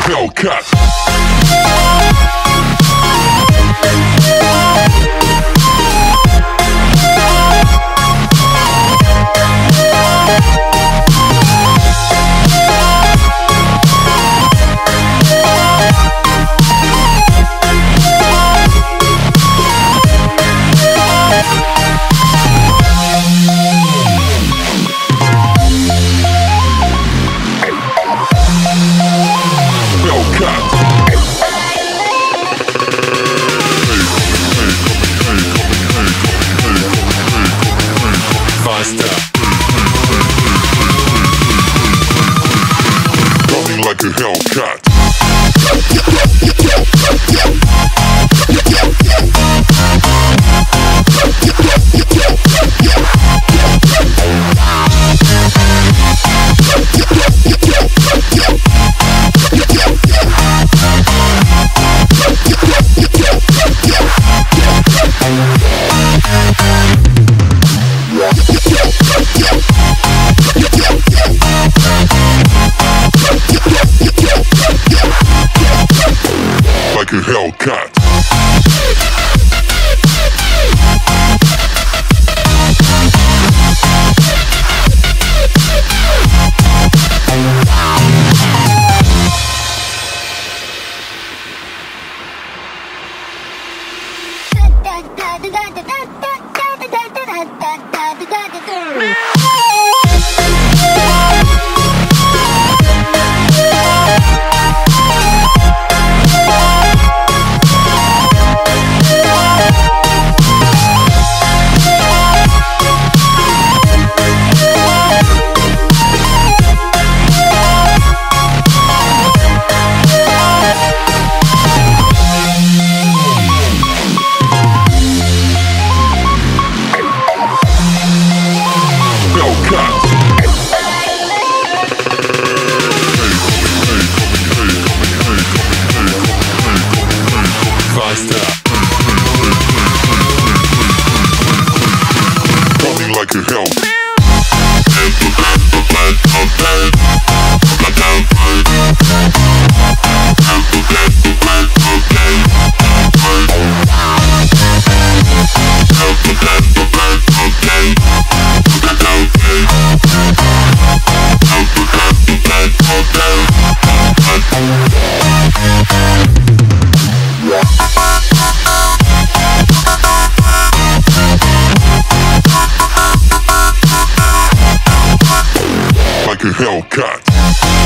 Hellcat. Hellcat. Hellcat. Hellcat. monstruo. like Hellcat.